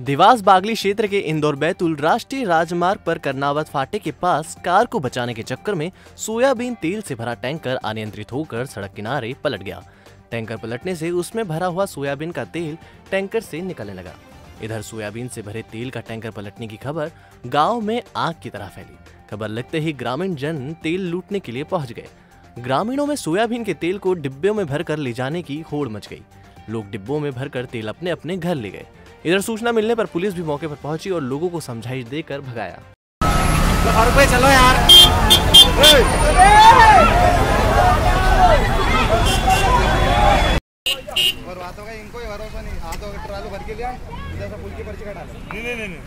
देवास बागली क्षेत्र के इंदौर बैतूल राष्ट्रीय राजमार्ग पर करनावत फाटे के पास कार को बचाने के चक्कर में सोयाबीन तेल से भरा टैंकर अनियंत्रित होकर सड़क किनारे पलट गया। टैंकर पलटने से उसमें भरा हुआ सोयाबीन का तेल टैंकर से निकलने लगा। इधर सोयाबीन से भरे तेल का टैंकर पलटने की खबर गाँव में आग की तरह फैली। खबर लगते ही ग्रामीण जन तेल लूटने के लिए पहुँच गए। ग्रामीणों में सोयाबीन के तेल को डिब्बों में भरकर ले जाने की होड़ मच गई। लोग डिब्बों में भरकर तेल अपने अपने घर ले गए। इधर सूचना मिलने पर पुलिस भी मौके पर पहुँची और लोगों को समझाइश देकर भगाया। और चलो यार और बातों का इनको भरोसा नहीं। हाथों का ट्रालो भर के लिया इधर से पुल की पर्ची कटा नहीं नहीं नहीं।